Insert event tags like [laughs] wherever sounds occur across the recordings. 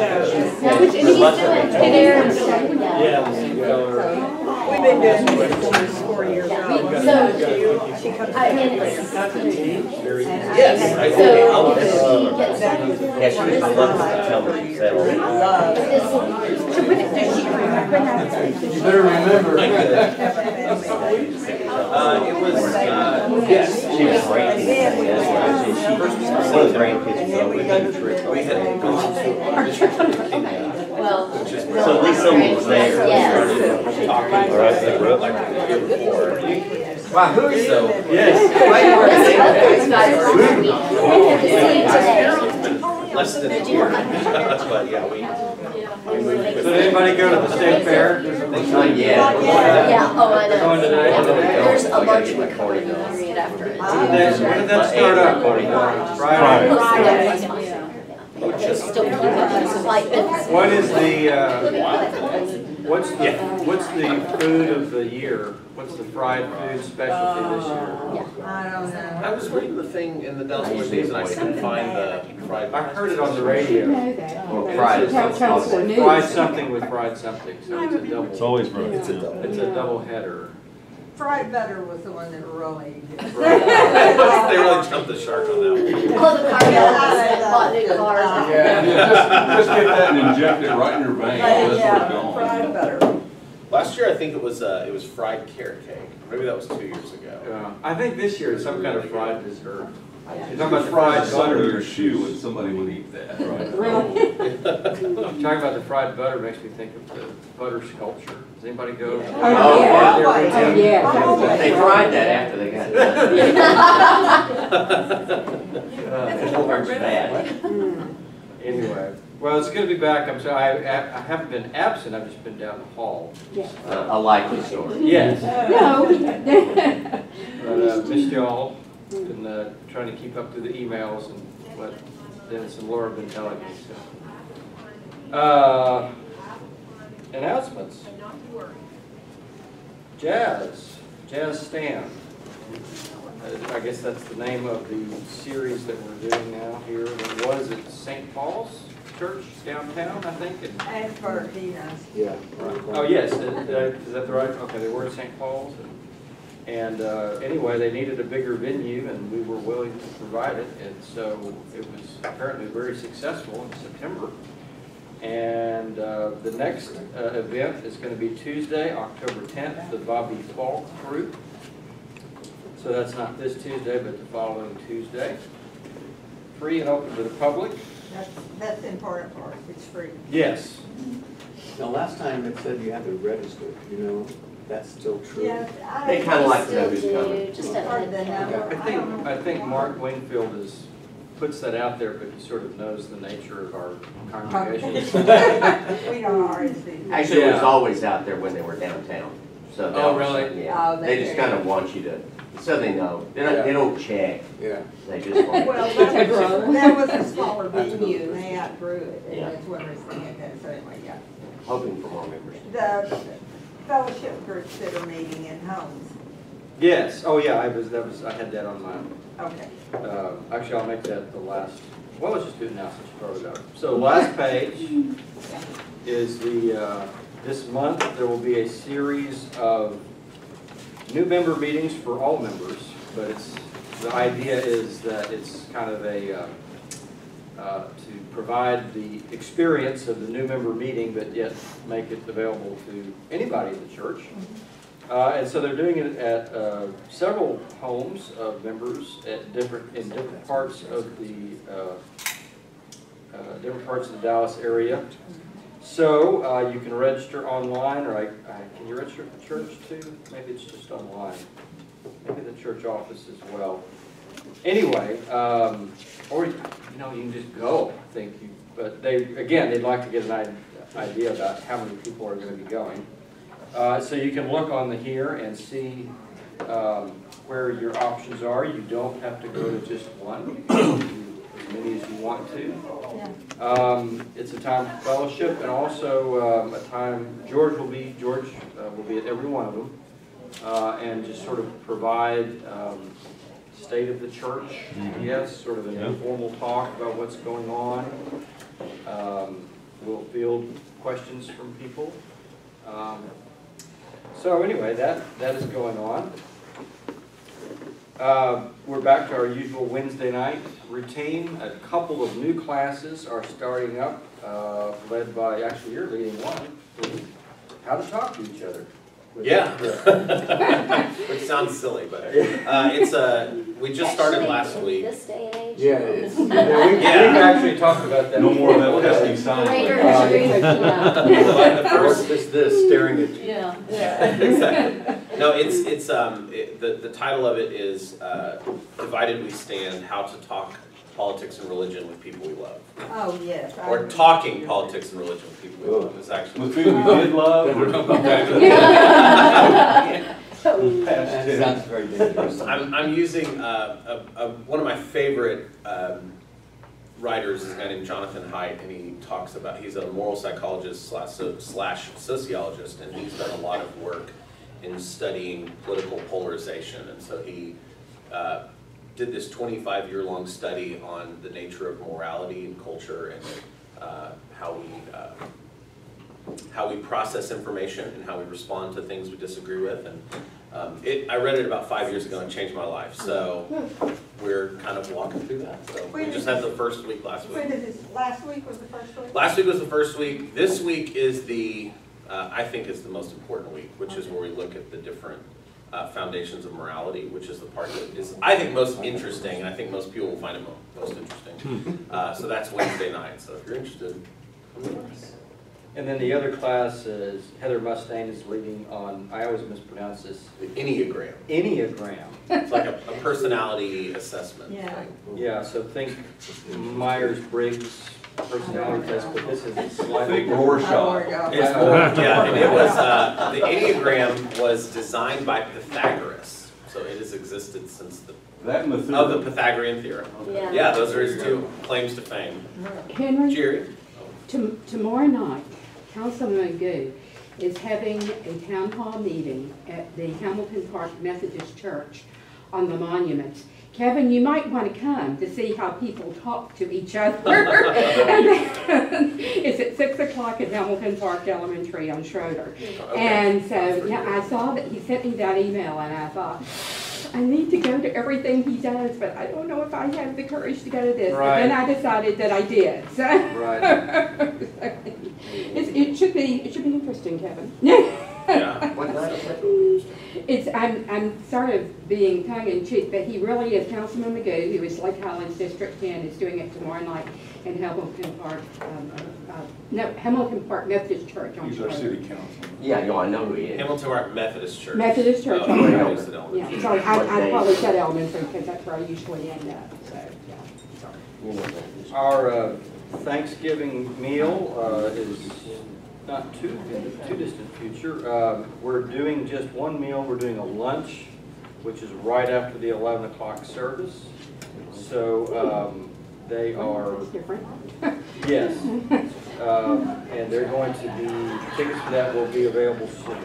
yeah. Yeah, the color. We've been doing this for four years Yeah, now. we- so, She comes. I mean, it's, Very good. Yes, I so did. I if was, she uh, gets something. Yeah, she was looking to tell me that. Love. This, so when, does she, when happens? You better remember. [laughs] Uh, it was, uh, yes, she was great. Yes, she, she, one of the grandkids, so we had a trip. We had [laughs] Well. So at least someone was there. Yes. All right, they wrote like the year before. Wow, who is So, Yes. This other guy was on me. I had to see today. less than a year. But yeah, we, we Did anybody go to the state fair? Not yet. Yeah, oh, I know. Going today? There's a I gotta large get my recovery after it. When did that- when did that start up? Friday. Friday. Just still keep up like. What is the, uh, what's the, what's the food of the year? What's the fried food specialty this year? I don't know. I was reading the thing in the Dallas Morning News and I couldn't find the fried. I heard it on the radio. Or fried. It's Council News. Fried something with fried something, so it's a It's double, always broken. It's a double. it's a double header. Fried butter was the one that really did. [laughs] They really jumped the shark on that one. Oh, the car guys, bought new cars. Yeah, just, just get that and inject it right in your vein. That's Yeah, fried butter. Last year, I think it was, uh, it was fried carrot cake. Maybe that was two years ago. Uh, I think this year it's some kind of fried dessert. You're talking about the fried fried butter in your shoe and somebody would eat that, right? [laughs] Talking about the fried butter makes me think of the butter sculpture. Does anybody go? Oh, yeah. Oh, yeah. They tried that after they got done. It [laughs] works bad. Anyway, well, it's good to be back. I'm sorry, I, I haven't been absent, I've just been down the hall. Uh, A likely story. Yes. [laughs] No. But, uh, missed y'all, been, uh, trying to keep up through the emails and what Dennis and Laura have been telling me, so. Uh, announcements. Jazz, Jazz Stand. Uh, I guess that's the name of the series that we're doing now here. It was at St. Paul's Church downtown, I think, and As for Dina. Oh, yes, uh, uh, is that the right, okay, they were at St. Paul's, and, and, uh, anyway, they needed a bigger venue, and we were willing to provide it, and so it was apparently very successful in September. And, uh, the next, uh, event is gonna be Tuesday, October tenth, the Bobby Falk Group. So that's not this Tuesday, but the following Tuesday. Free and open to the public, That's, that's the important part, it's free. yes, Now, last time it said you had to register, you know, that's still true? Yes, I. They kinda like to know Still who's coming. just a Hard to head count. know. I think, I think um, Mark Wingfield is, puts that out there, but he sort of knows the nature of our congregation. [laughs] We don't RSVP. Actually, it was Yeah. always out there when they were downtown, so. that Oh, was- really? Yeah, Oh, they they just do. kind of want you to, so they know, they don't, they don't check, Yeah. they just want. Well, that was, [laughs] that was a smaller venue, and they outgrew it, and Yeah. that's what we're saying, okay, so anyway, yeah. Hoping for more members. The fellowship groups that are meeting in homes, Yes, oh yeah, I was, that was, I had that on my, okay. uh, actually, I'll make that the last, well, let's just do it now since you brought it up. So last page is the, uh, this month, there will be a series of new member meetings for all members, but it's, the idea is that it's kind of a, uh, uh, to provide the experience of the new member meeting, but yet make it available to anybody in the church. Uh, And so they're doing it at uh, several homes of members at different, in different parts of the, uh, uh, different parts of the Dallas area. So uh, you can register online, or I, I- can you register at the church too? Maybe it's just online. Maybe the church office as well. Anyway, um, or, you know, you can just go, I think. you- But they, again, they'd like to get an idea about how many people are going to be going. Uh, So you can look on the here and see um, where your options are. You don't have to go to just one. You can do As many as you want to. Um, It's a time for fellowship and also um, a time, George will be, George uh, will be at every one of them. uh, And just sort of provide um, state of the church, yes, sort of an Yeah. informal talk about what's going on. Um, we'll field questions from people. Um, So anyway, that, that is going on. Uh, We're back to our usual Wednesday night routine. A couple of new classes are starting up, uh, led by, actually, you're leading one, how to talk to each other. Yeah. [laughs] Which sounds silly, but uh, it's uh, we just started Actually, last week. This day and age. Yeah, it's, [laughs] Yeah, we- We've actually talked about that. No more of that pesky sign. Greater Uh, degree of, the first, just this staring at you. yeah. [laughs] exactly. No, it's it's um it, the the title of it is uh, "Divided We Stand: How to Talk Politics and Religion with People We Love," Oh, yes. I or remember. "Talking Politics and Religion with People We Love." Is actually With people we did love, [laughs] or past That tense. sounds very dangerous. [laughs] I'm, I'm using, uh, a, a, one of my favorite, um, writers is a guy named Jonathan Haidt, and he talks about, he's a moral psychologist slash, slash sociologist, and he's done a lot of work in studying political polarization, and so he, uh, did this twenty-five year long study on the nature of morality and culture and, uh, how we, uh, how we process information and how we respond to things we disagree with. And um, it, I read it about five years ago and changed my life. So we're kind of walking through that. So we just had the first week last week. last week was the first week? Last week was the first week. This week is the, uh, I think is the most important week, which is where we look at the different uh, foundations of morality, which is the part that is, I think, most interesting, and I think most people will find it mo- most interesting. Uh, So that's Wednesday night. So if you're interested, come join us. And then the other class is Heather Mustang is leading on, I always mispronounce this, The Enneagram. Enneagram. [laughs] It's like a, a personality assessment Yeah. thing. Yeah, so think Myers-Briggs personality test, but this is a I slightly. think Rorschach. Lord, God. It's more, yeah, and [laughs] it was, uh, the Enneagram was designed by Pythagoras, so it has existed since the, That and the of the. Pythagorean theorem. Yeah. Yeah, those are his two claims to fame. Henry, Jerry? tom- tomorrow night, Councilman McGough is having a town hall meeting at the Hamilton Park Methodist Church on the monuments. Kevin, you might want to come to see how people talk to each other. [laughs] And [laughs] It's at six o'clock at Hamilton Park Elementary on Schroeder. Okay. And so, yeah, I saw that he sent me that email and I thought, I need to go to everything he does, but I don't know if I have the courage to go to this. But then I decided that I did, so. Right. [laughs] It's, it should be, it should be interesting, Kevin. Yeah. What night? It's, I'm, I'm sort of being tongue in cheek, but he really is Councilman McGough, who is Lake Highlands District Ten, is doing it tomorrow night in Hamilton Park, um, uh, uh, no, Hamilton Park Methodist Church on He's our Schroeder. city councilman. Yeah, no, I know who he is. Hamilton Park Methodist Church. Methodist Church Oh, on okay, Schroeder. it's an elementary. Yeah, sorry, I, What I day? probably said elementary, because that's where I usually end up, so, yeah, sorry. You know that. Our uh, Thanksgiving meal uh, is not too, too distant future. Um, We're doing just one meal, we're doing a lunch, which is right after the 11 o'clock service. So um, they are, different. [laughs] yes, Um, and they're going to be, tickets for that will be available soon.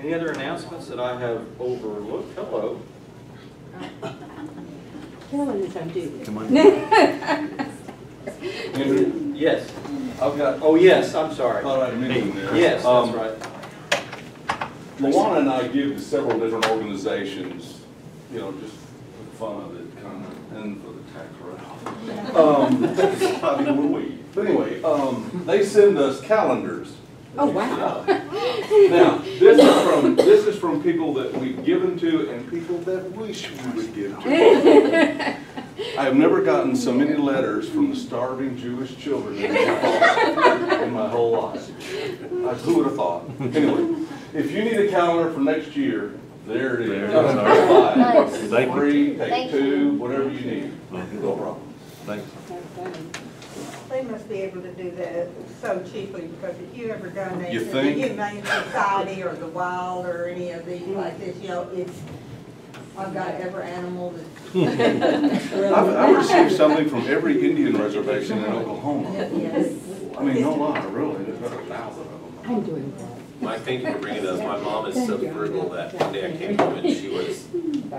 Any other announcements that I have overlooked? Hello. Carolyn is on duty. [laughs] Come Yes, I've got, oh, yes, I'm sorry. Thought I'd mention. Yes, that's Um, right. Luana and I give to several different organizations, you know, just for the fun of it, kind of, and for the tax write-off. Um, [laughs] Probably would we. But anyway, um, they send us calendars. Oh, wow. Now, [laughs] this is from, this is from people that we've given to and people that wish we would give to. [laughs] I have never gotten so many letters from the starving Jewish children in my whole life. Uh, Who would have thought? Anyway, if you need a calendar for next year, there it is. Buy Nice. it. It's free, Thank take two, whatever you need, no problem. They must be able to do that so cheaply, because if you ever donate You to the think? Humane Society or the Wild or any of these like this, you know, it's, I've got every animal that's. [laughs] I've, I've received something from every Indian reservation in Oklahoma. Yes. I mean, no lie, really, there's about a thousand of them. I'm doing that. My thank you for bringing those. My mom is so frugal that one day I came home and she was,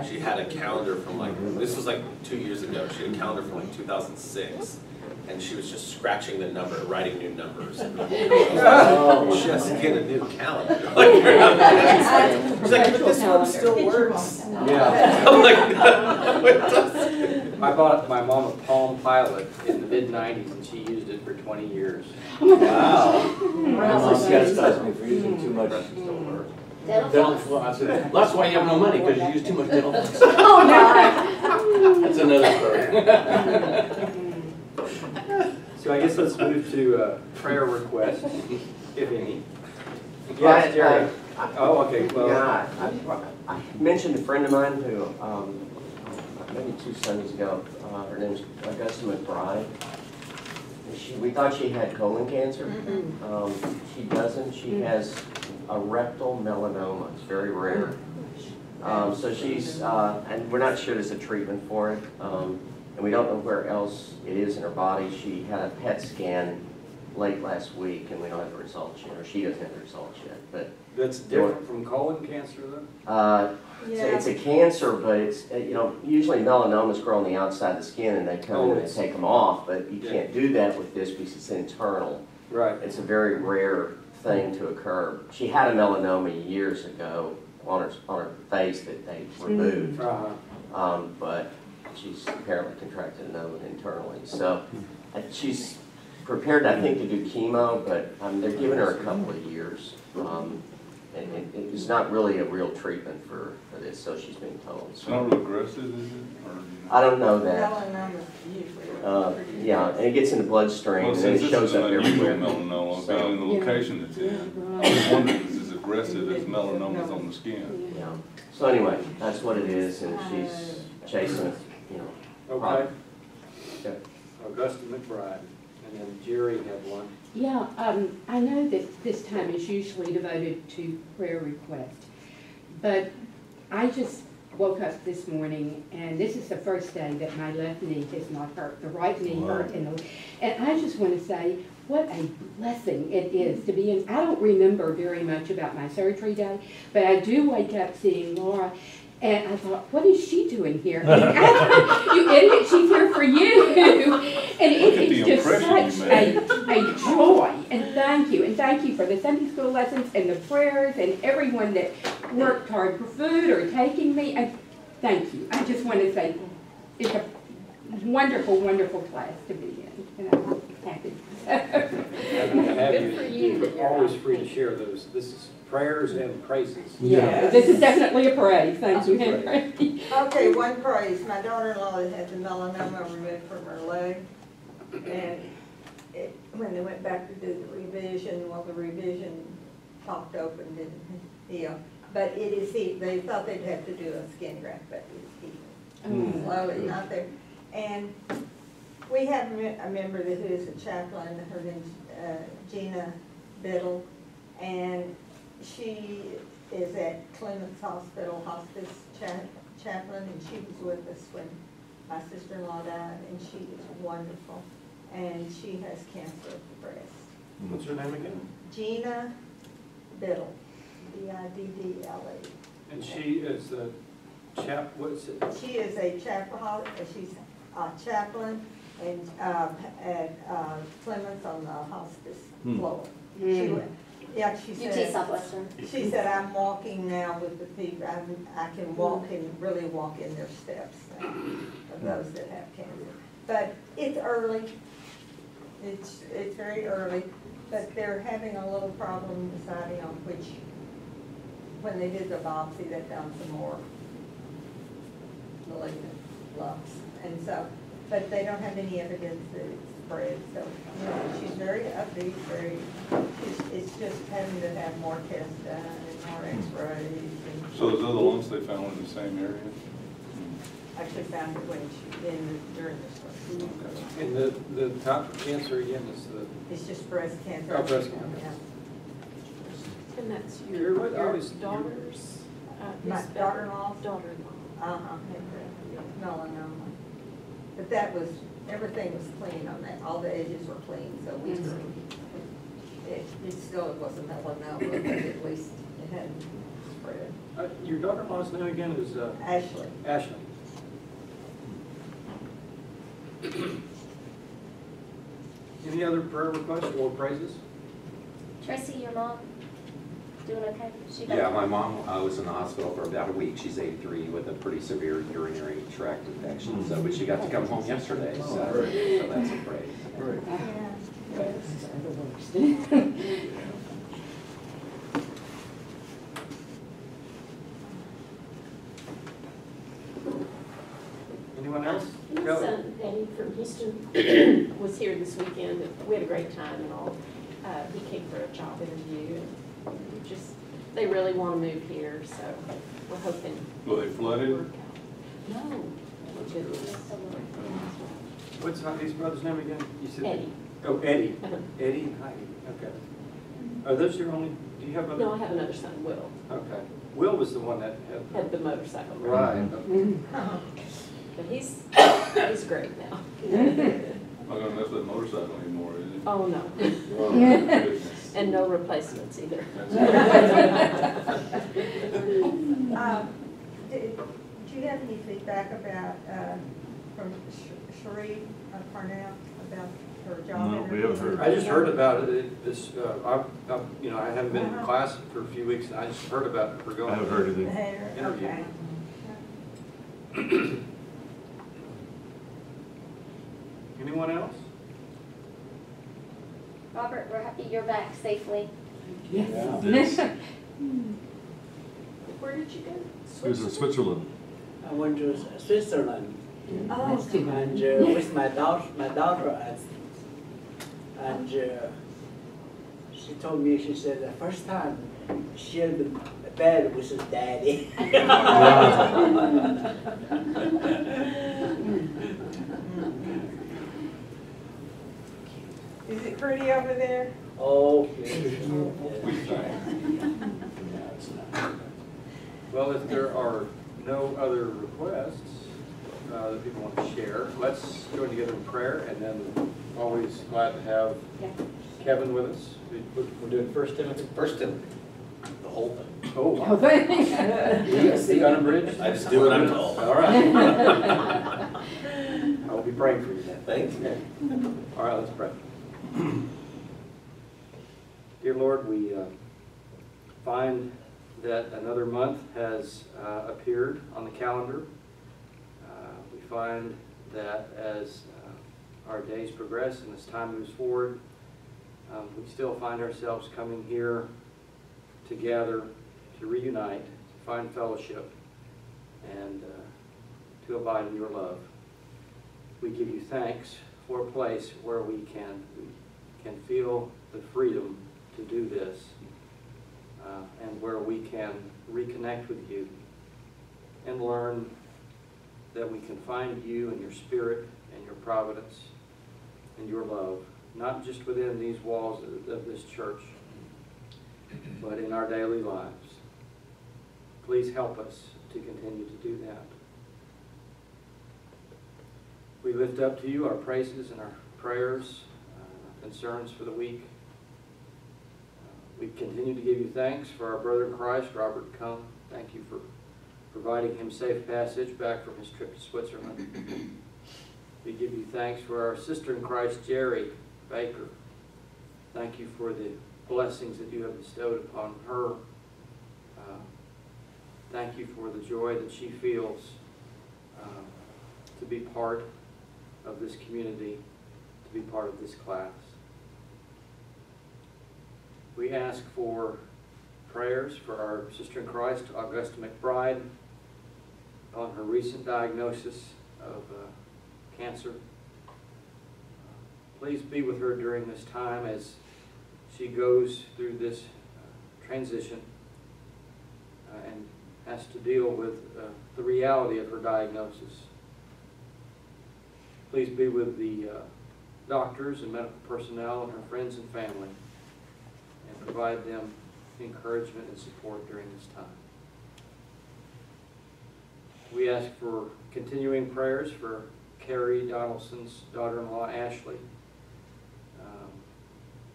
[laughs] she had a calendar from like, this was like two years ago. She had a calendar from like two thousand six. And she was just scratching the number, writing new numbers. [laughs] Just oh, oh, get a new calendar. [laughs] Like, you're not. She's like, but this one still works. Yeah. [laughs] I'm like, no, it doesn't. I bought my mom a Palm Pilot in the mid nineties and she used it for twenty years. Wow. My mom chastised me for using too much Dental dental floss. floss. That's why you have no money, because you use too much dental floss. Oh, no. That's another story. So I guess let's move to uh, prayer requests, if any. Yes, Jerry. I- Oh, okay, well, Yeah, I, I mentioned a friend of mine who, um, maybe two Sundays ago, uh, her name's Augusta McBride. She, we thought she had colon cancer. Um, she doesn't, she has a rectal melanoma, it's very rare. Um, so she's, uh, and we're not sure there's a treatment for it, um, and we don't know where else it is in her body. She had a PET scan late last week, and we don't have the results yet, or she doesn't have the results yet, but that's different from colon cancer though? uh, It's a- it's a cancer, but it's, uh, you know, usually melanomas grow on the outside of the skin and they come in and Oh. they take them off, but you Yeah. can't do that with this because it's internal. Right. It's a very rare thing to occur. She had a melanoma years ago on her, on her face that they removed. Uh-huh. Um, but she's apparently contracted another one internally, so uh, she's prepared, I think, to do chemo, but, um, they're giving her a couple of years. Um, and, and it's not really a real treatment for, for this, so she's been told, It's so. not real aggressive, is it? Or- I don't know that. Melanoma's usually Uh, pretty. yeah, and it gets in the bloodstream, Well, and then since it this shows is an up unusual everywhere. melanoma, So- in the location it's in, I was wondering, is as aggressive as melanomas on the skin? Yeah, so anyway, that's what it is, and she's chasing, you know, Okay. Yeah. Augusta McBride, and then Jerry had one. Yeah, um, I know that this time is usually devoted to prayer request, but I just woke up this morning, and this is the first day that my left knee has not hurt, the right knee Wow. hurt, and, the- and I just want to say, what a blessing it is to be in, I don't remember very much about my surgery day, but I do wake up seeing Laura, and I thought, what is she doing here? [laughs] You idiot, she's here for you. [laughs] And it Look is just such a, a joy, and thank you, and thank you for the Sunday school lessons and the prayers and everyone that worked hard for food or taking me, and thank you. I just want to say, it's a wonderful, wonderful class to be in, and I'm happy. Good for you. You're always free to share those. This is prayers and praises. Yeah, this is definitely a praise, thank you, Henry. Okay, one praise, my daughter-in-law had the melanoma removed from her leg, and it, when they went back to do the revision, well, the revision popped open, didn't heal. But it is, he- they thought they'd have to do a skin graft, but it's healing slowly, not there. And we have a member who is a chaplain, her name's uh, Gina Biddle, and she is at Clements Hospital Hospice cha- chaplain, and she was with us when my sister-in-law died, and she is wonderful. And she has cancer of the breast. What's her name again? Gina Biddle, B-I-D-D-L-E. And she is the chap, what's it? She is a chaplain, she's a chaplain and, uh, at, uh, Clements on the hospice Hmm. floor. She Mm. went, yeah, she UT said, Southwestern. she said, I'm walking now with the people, I'm, I can walk and really walk in their steps now, of those that have cancer. But it's early, it's, it's very early, but they're having a little problem deciding on which, when they did the biopsy, they found some more malignant lumps. And so, but they don't have any evidence that spread, so, you know, she's very upbeat, very, it's, it's just having to have more tests done and more x-rays and. So those other lumps they found in the same area? Actually found it when she, in, during the surgery. And the, the type of cancer again is the, It's just breast cancer. Oh, breast cancer. Yeah. And that's You're your, what- I your daughter's, uh, My is daughter-in-law? Daughter-in-law. Uh-huh, had the melanoma. But that was, everything was clean on that, all the edges were clean, so we, it, it still wasn't melanoma, but at least it hadn't spread. Uh, Your daughter-in-law's name again is uh, Ashley, Ashley. Any other prayer requests or praises? Tracy, your mom, doing okay? She back? Yeah, my mom uh, was in the hospital for about a week. She's 83 with a pretty severe urinary tract infection. So, but she got to come home yesterday, so, so that's a praise. Anyone else? My Go. son Eddie from Houston was here this weekend, and we had a great time and all. Uh, he came for a job interview, and we just, they really want to move here, so we're hoping. Well, they flooded? it'll work out. No, thank goodness. What's his brother's name again? You said- Eddie. Oh, Eddie. [laughs] Uh-huh. Eddie and Heidi, okay. Are those your only, do you have other? No, I have another son, Will, Okay. Will was the one that had. had the motorcycle. Right. [laughs] But he's, he's great now. [laughs] I'm not gonna mess with motorcycle anymore, is it? Oh, no, goodness. And no replacements either. [laughs] um, did, do you have any feedback about, uh, from Sh- Sheree uh, Parnell about her job No, we haven't heard. I just heard about it, it, this, uh, I, I, you know, I haven't been in Uh-huh. class for a few weeks, and I just heard about it, we're going. I haven't heard anything. Hater, Interview. okay. [coughs] Anyone else? Robert, we're happy you're back safely. Yes. [laughs] Where did you go? It was in Switzerland. I went to Switzerland Oh, and uh, with my daughter, my daughter, and, and uh, she told me, she said, the first time she had the bed with her daddy. [laughs] [laughs] is it pretty over there? Oh, [laughs] Well, if there are no other requests uh, that people want to share, let's join together in prayer, and then always glad to have Kevin with us. We- We're doing First Timothy. First Timothy, the whole thing. Oh, [laughs] yes, the unabridged. I just do what I'm told. All right. [laughs] I will be praying for you then. Thank you. All right, let's pray. [clears throat] Dear Lord, we uh, find that another month has uh, appeared on the calendar. Uh, We find that as uh, our days progress and as time moves forward, um, we still find ourselves coming here to gather, to reunite, to find fellowship, and uh, to abide in your love. We give you thanks for a place where we can, we can feel the freedom to do this, uh, and where we can reconnect with you and learn that we can find you and your spirit and your providence and your love, not just within these walls of- this church, but in our daily lives. Please help us to continue to do that. We lift up to you our praises and our prayers, concerns for the week. Uh, We continue to give you thanks for our brother in Christ, Robert Cohn. Thank you for providing him safe passage back from his trip to Switzerland. We give you thanks for our sister in Christ, Jerry Baker. Thank you for the blessings that you have bestowed upon her. Uh, Thank you for the joy that she feels uh, to be part of this community, to be part of this class. We ask for prayers for our sister in Christ, Augusta McBride, on her recent diagnosis of uh, cancer. Please be with her during this time as she goes through this uh, transition uh, and has to deal with uh, the reality of her diagnosis. Please be with the uh, doctors and medical personnel and her friends and family and provide them encouragement and support during this time. We ask for continuing prayers for Carrie Donaldson's daughter-in-law Ashley. Um,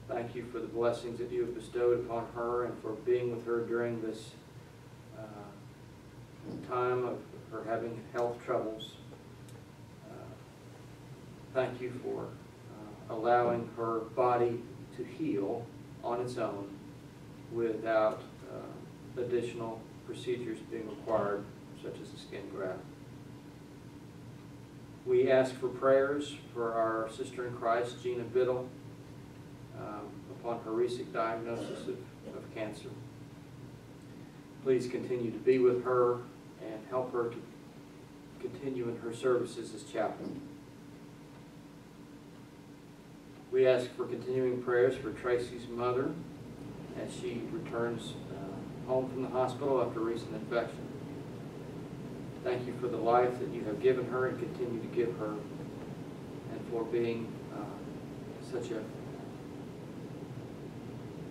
Thank you for the blessings that you have bestowed upon her and for being with her during this uh, time of her having health troubles. Uh, Thank you for uh, allowing her body to heal on its own without uh, additional procedures being required, such as a skin graft. We ask for prayers for our sister in Christ, Gina Biddle, um, upon her recent diagnosis of, of cancer. Please continue to be with her and help her to continue in her services as chaplain. We ask for continuing prayers for Tracy's mother as she returns uh, home from the hospital after a recent infection. Thank you for the life that you have given her and continue to give her, and for being uh, such a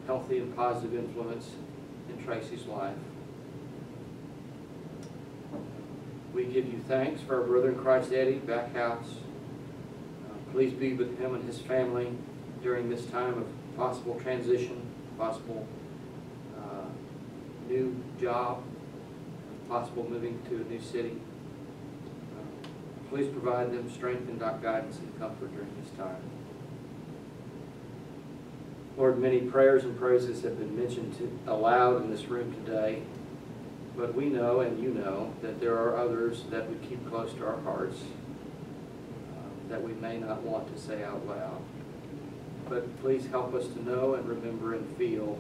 healthy and positive influence in Tracy's life. We give you thanks for our brother in Christ, Eddie Backhouse. Please be with him and his family during this time of possible transition, possible uh, new job, possible moving to a new city. Uh, Please provide them strength and guidance and comfort during this time. Lord, many prayers and praises have been mentioned to, aloud in this room today, but we know and you know that there are others that we keep close to our hearts that we may not want to say out loud. But please help us to know and remember and feel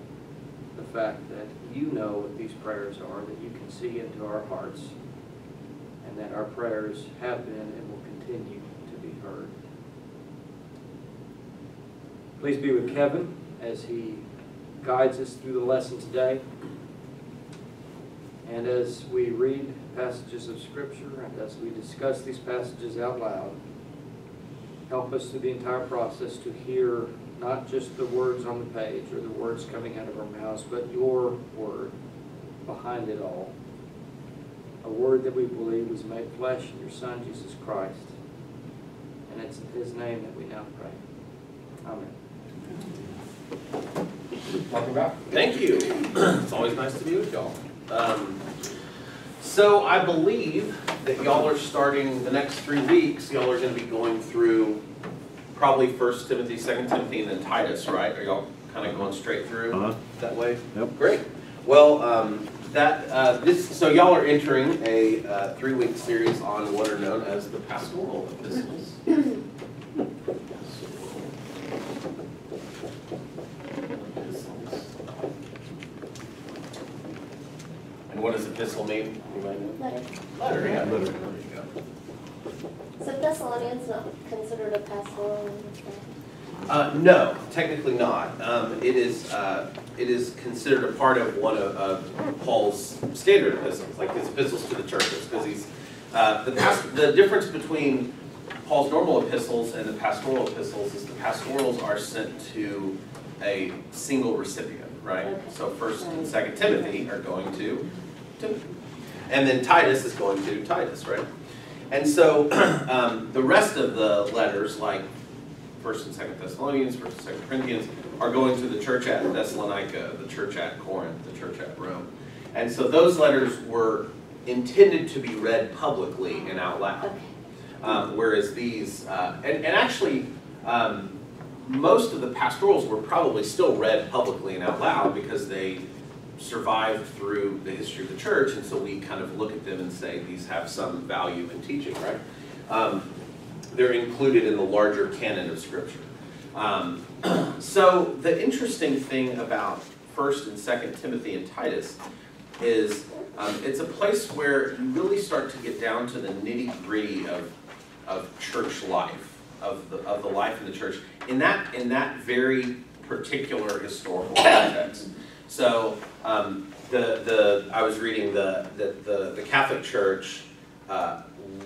the fact that you know what these prayers are, that you can see into our hearts, and that our prayers have been and will continue to be heard. Please be with Kevin as he guides us through the lesson today. And as we read passages of Scripture and as we discuss these passages out loud, help us through the entire process to hear not just the words on the page or the words coming out of our mouths, but your word behind it all. A word that we believe was made flesh in your Son, Jesus Christ. And it's in his name that we now pray. Amen. Welcome back. Thank you. [clears throat] It's always nice to be with y'all. Um, So I believe that y'all are starting, the next three weeks, y'all are gonna be going through probably First Timothy, Second Timothy, and then Titus, right? Are y'all kind of going straight through Uh-huh. that way? Yep. Great. Well, um, that, uh, this, so y'all are entering a uh, three-week series on what are known as the pastoral epistles. [clears throat] And what does epistle mean? Know? Letter. Letter, yeah. Letter. There you go. So Thessalonians not considered a pastoral? Uh, no, technically not. Um, it is, uh, it is considered a part of one of, of Paul's standard epistles, like his epistles to the churches, because he's, uh, the past, the difference between Paul's normal epistles and the pastoral epistles is the pastorals are sent to a single recipient, right? Okay. So first and second Timothy are going to Timothy. And then Titus is going to Titus, right? And so, [clears throat] um, the rest of the letters, like First and Second Thessalonians, First and Second Corinthians, are going to the church at Thessalonica, the church at Corinth, the church at Rome. And so those letters were intended to be read publicly and out loud. Um, whereas these, uh, and, and actually, um, most of the pastorals were probably still read publicly and out loud because they survived through the history of the church, and so we kind of look at them and say these have some value in teaching, right? Um, they're included in the larger canon of Scripture. Um, [clears throat] so the interesting thing about First and Second Timothy and Titus is um, it's a place where you really start to get down to the nitty gritty of, of church life, of the, of the life in the church, in that, in that very particular historical context. So um, the, the, I was reading the, the, the, the Catholic Church uh,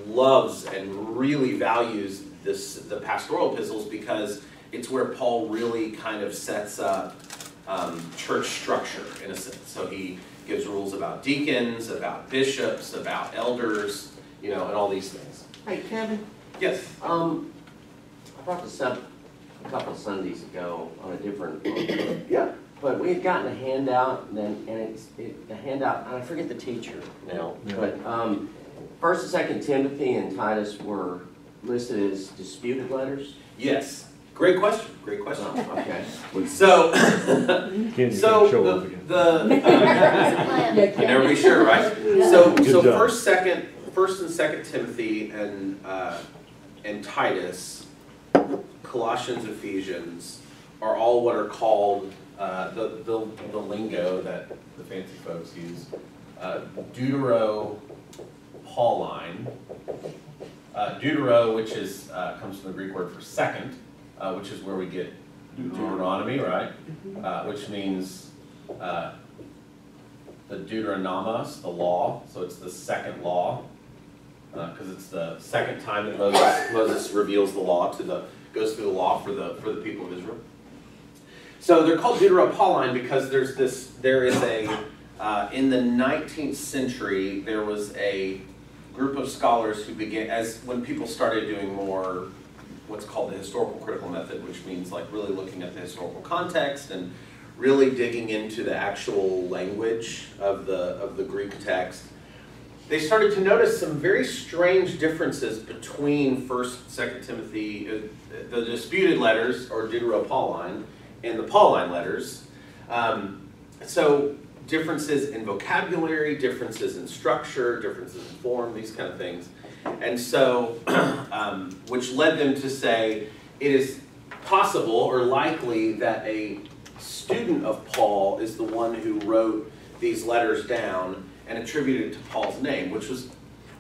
loves and really values this, the pastoral epistles because it's where Paul really kind of sets up um, church structure in a sense. So he gives rules about deacons, about bishops, about elders, you know, and all these things. Hey, Kevin, Yes. um, I brought this up a couple Sundays ago on a different. [coughs] Yeah. But we had gotten a handout, and then, and it's, it, the handout, and I forget the teacher now, but, um, First and Second Timothy and Titus were listed as disputed letters. Yes, great question, great question. Oh, okay. [laughs] So, [laughs] so the, the, uh, you never be sure, right? So, Good so job. first, second, first and second Timothy and, uh, and Titus, Colossians, Ephesians, are all what are called, uh, the, the, the lingo that the fancy folks use, uh, Deutero Pauline. Uh, Deutero, which is, uh, comes from the Greek word for second, uh, which is where we get Deuteronomy, right? Uh, which means, uh, the Deuteronomos, the law, so it's the second law. Uh, cause it's the second time that Moses, Moses reveals the law to the, goes through the law for the, for the people of Israel. So they're called Deutero-Pauline because there's this, there is a, uh, in the nineteenth century, there was a group of scholars who began, as, when people started doing more, what's called the historical critical method, which means like really looking at the historical context and really digging into the actual language of the, of the Greek text, they started to notice some very strange differences between First, Second Timothy, uh, the disputed letters or Deutero-Pauline, and the Pauline letters. Um, so differences in vocabulary, differences in structure, differences in form, these kind of things. And so, [clears throat] um, which led them to say it is possible or likely that a student of Paul is the one who wrote these letters down and attributed it to Paul's name, which was,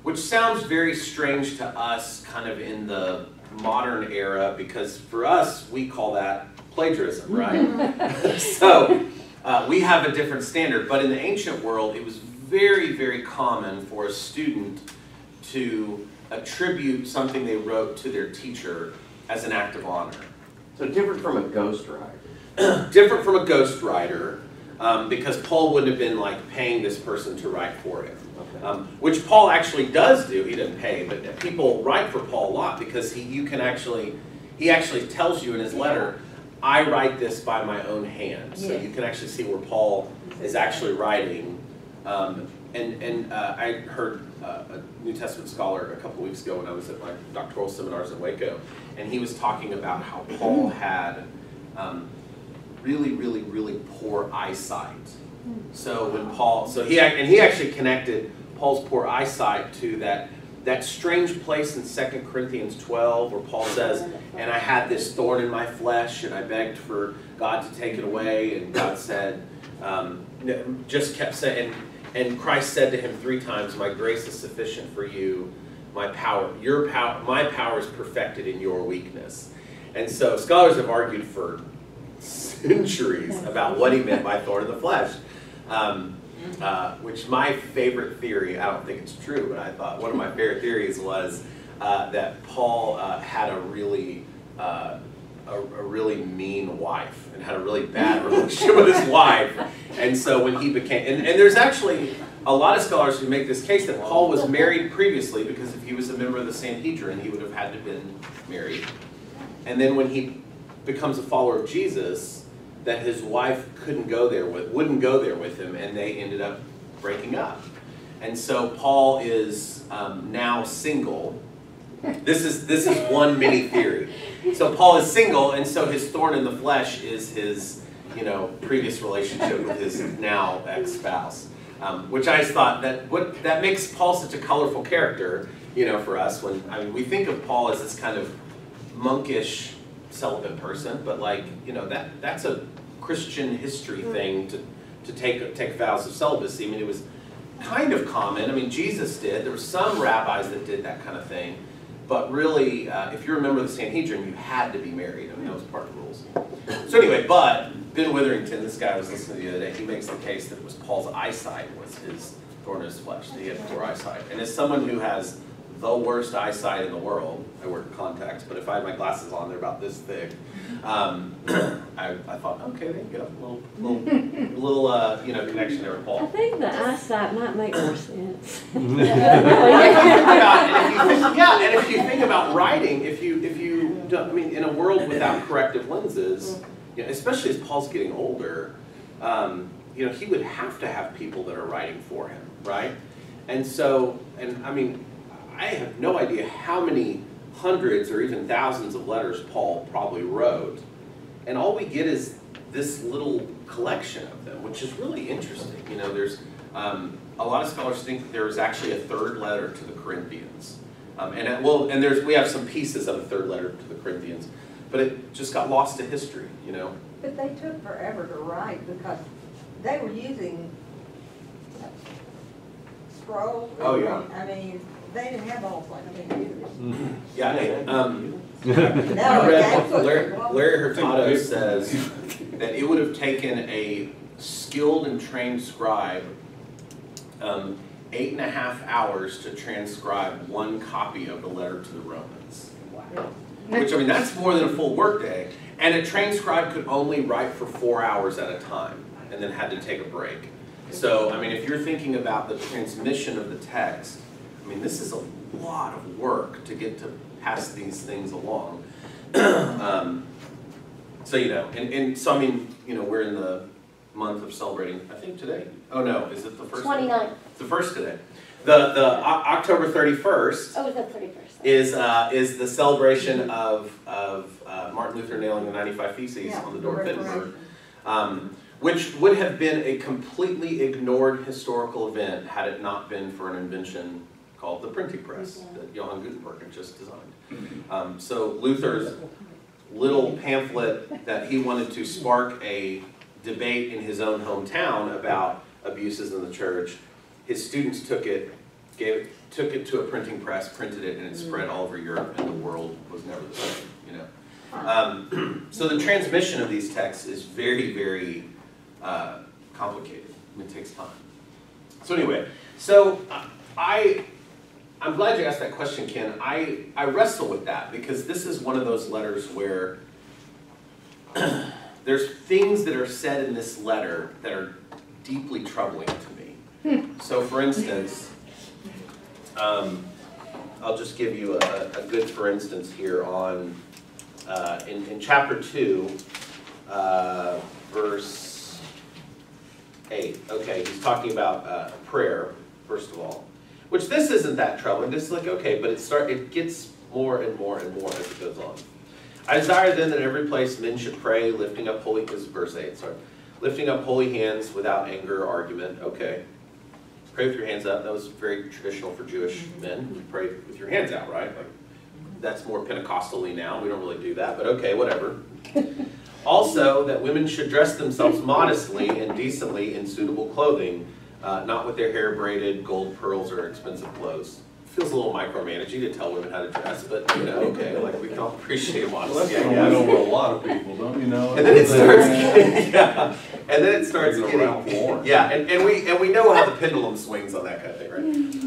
which sounds very strange to us, kind of in the modern era, because for us we call that plagiarism, right? [laughs] so uh, we have a different standard, but in the ancient world, it was very, very common for a student to attribute something they wrote to their teacher as an act of honor. So different from a ghostwriter. [clears throat] different from a ghostwriter, um, because Paul wouldn't have been like paying this person to write for him. Um, which Paul actually does do. He doesn't pay, but people write for Paul a lot because he, you can actually, he actually tells you in his letter, I write this by my own hand. So you can actually see where Paul is actually writing. Um, and and uh, I heard uh, a New Testament scholar a couple weeks ago when I was at my doctoral seminars in Waco, and he was talking about how Paul had um, really, really, really poor eyesight. So when Paul, so he and he actually connected Paul's poor eyesight to that that strange place in 2 Corinthians 12 where Paul says, "And I had this thorn in my flesh, and I begged for God to take it away, and God said, um, just kept saying." And Christ said to him three times, "My grace is sufficient for you. My power, your power, my power is perfected in your weakness." And so scholars have argued for [laughs] centuries about what he meant by thorn in the flesh. Um, uh, which my favorite theory, I don't think it's true, but I thought one of my favorite theories was uh, that Paul uh, had a really uh, a, a really mean wife and had a really bad [laughs] relationship with his wife. And so when he became, and, and there's actually a lot of scholars who make this case that Paul was married previously because if he was a member of the Sanhedrin, he would have had to have been married. And then when he becomes a follower of Jesus, that his wife couldn't go there with, wouldn't go there with him, and they ended up breaking up. And so Paul is um, now single. This is this is one mini theory. So Paul is single, and so his thorn in the flesh is his, you know, previous relationship with his now ex-spouse. Um, which I just thought that what that makes Paul such a colorful character, you know, for us. When I mean, we think of Paul as this kind of monkish celibate person, but like you know that that's a Christian history thing to to take take vows of celibacy. I mean, it was kind of common. I mean, Jesus did. There were some rabbis that did that kind of thing, but really, uh, if you're a member of the Sanhedrin, you had to be married. I mean, that was part of the rules. So anyway, but Ben Witherington, this guy I was listening to the other day, he makes the case that it was Paul's eyesight was his thorn in his flesh. That he had poor eyesight, and as someone who has the worst eyesight in the world. I wear contacts, but if I had my glasses on, they're about this thick. Um, [coughs] I, I thought, okay, they get a little, little, [laughs] little, uh, you know, connection there with Paul. I Paul. think the eyesight might make more sense. [laughs] [laughs] yeah, and if you think, yeah, and if you think about writing, if you if you don't- I mean, in a world without corrective lenses, you know, especially as Paul's getting older, um, you know, he would have to have people that are writing for him, right? And so, and I mean, I have no idea how many hundreds or even thousands of letters Paul probably wrote. And all we get is this little collection of them, which is really interesting. You know, there's um, a lot of scholars think that there was actually a third letter to the Corinthians. Um, and it, well, and there's we have some pieces of a third letter to the Corinthians, but it just got lost to history, you know. But they took forever to write because they were using scrolls. Oh, yeah. I mean, they didn't have all like computers. Yeah, I- um, [laughs] No, I read what- Larry, Larry Hurtado says that it would have taken a skilled and trained scribe um, eight and a half hours to transcribe one copy of the letter to the Romans. Which, I mean, that's more than a full workday. And a trained scribe could only write for four hours at a time and then had to take a break. So, I mean, if you're thinking about the transmission of the text, I mean, this is a lot of work to get to pass these things along. [clears throat] um, so, you know, and, and so, I mean, you know, we're in the month of celebrating, I think today. Oh, no, is it the first? Twenty-nine. The first today. The, the O- October 31st Oh, is that thirty-first? is, uh, is the celebration of, of uh, Martin Luther nailing the 95 Theses Yeah, on the the door of Wittenberg. Um, which would have been a completely ignored historical event had it not been for an invention called the printing press that Johann Gutenberg had just designed. Um, so Luther's little pamphlet that he wanted to spark a debate in his own hometown about abuses in the church, his students took it, gave, took it to a printing press, printed it, and it spread all over Europe, and the world was never the same, you know. Um, [clears throat] so the transmission of these texts is very, very uh, complicated. It takes time. So anyway, so I, I'm glad you asked that question, Ken. I, I wrestle with that because this is one of those letters where [clears throat] there's things that are said in this letter that are deeply troubling to me. So for instance, um, I'll just give you a, a good for instance here on, uh, in, in chapter two, uh, verse eight. Okay, he's talking about uh, prayer, first of all, which this isn't that troubling. This is like, okay, but it start, it gets more and more and more as it goes on. I desire then that every place men should pray, lifting up holy, this is verse eight, sorry. Lifting up holy hands without anger or argument, okay. Pray with your hands up, that was very traditional for Jewish mm-hmm. men, you pray with your hands out, right? Like, That's more Pentecostally now, we don't really do that, but okay, whatever. [laughs] Also, that women should dress themselves modestly and decently in suitable clothing, uh, not with their hair braided, gold pearls, or expensive clothes. Feels a little micromanaging to tell women how to dress, but you know, okay, like we can all appreciate Well, modesty, that's I gonna win guess. over a lot of people, don't you know? [laughs] And then it starts getting, yeah, and then it starts Like a Ralph getting, Lauren. [laughs] yeah, and, and we, and we know how the pendulum swings on that kind of thing,